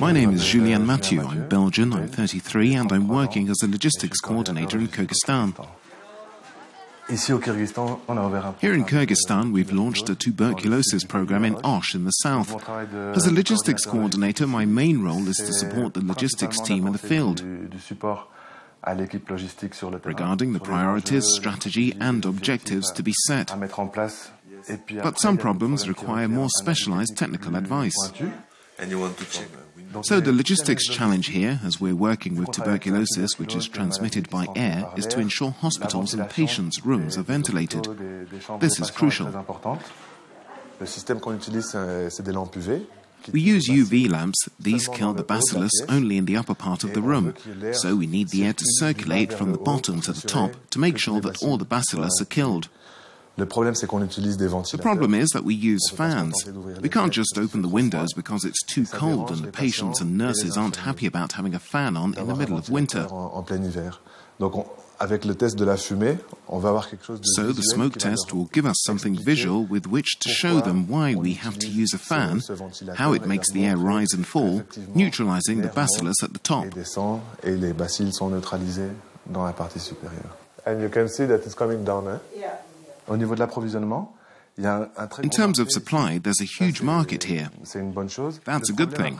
My name is Julien Mathieu. I'm Belgian, I'm 33, and I'm working as a logistics coordinator in Kyrgyzstan. Here in Kyrgyzstan, we've launched a tuberculosis program in Osh in the south. As a logistics coordinator, my main role is to support the logistics team in the field regarding the priorities, strategy, and objectives to be set. But some problems require more specialized technical advice. So, the logistics challenge here, as we're working with tuberculosis, which is transmitted by air, is to ensure hospitals and patients' rooms are ventilated. This is crucial. We use UV lamps. These kill the bacillus only in the upper part of the room. So we need the air to circulate from the bottom to the top to make sure that all the bacillus are killed. The problem is that we use fans. We can't just open the windows because it's too cold and the patients and nurses aren't happy about having a fan on in the middle of winter. So the smoke test will give us something visual with which to show them why we have to use a fan, how it makes the air rise and fall, neutralizing the bacillus at the top. And you can see that it's coming down, eh? Yeah. In terms of supply, there's a huge market here. That's a good thing.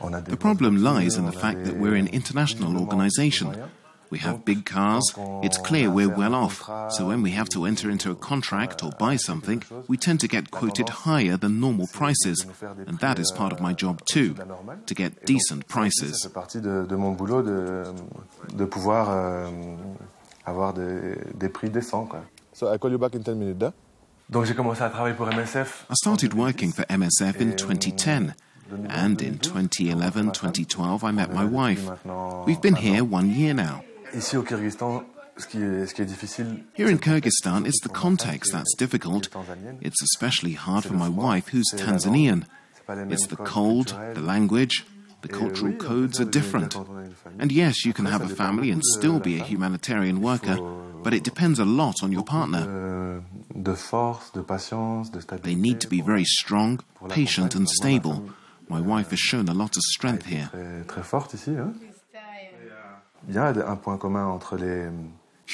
The problem lies in the fact that we're an international organization. We have big cars, it's clear we're well off, so when we have to enter into a contract or buy something, we tend to get quoted higher than normal prices, and that is part of my job too, to get decent prices avoir des, des prix décents. Quoi. So I call you back in 10 minutes. Huh? Donc j'ai commencé à travailler pour MSF. I started working for MSF in euh, 2010. And in 2011 2012, I met my euh, wife. We've been here one year now. Ici au Kyrgyzstan, here in Kyrgyzstan, it's the context that's difficult. It's especially hard for my wife, who's Tanzanian. It's the cold, the language, the cultural codes are different. And yes, you can have a family and still be a humanitarian worker, but it depends a lot on your partner. They need to be very strong, patient, and stable. My wife has shown a lot of strength here.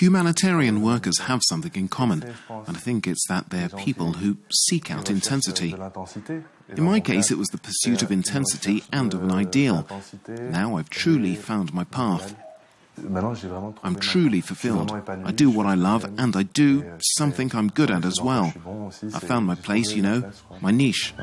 Humanitarian workers have something in common, and I think it's that they're people who seek out intensity. In my case, it was the pursuit of intensity and of an ideal. Now I've truly found my path. I'm truly fulfilled. I do what I love, and I do something I'm good at as well. I found my place, you know, my niche.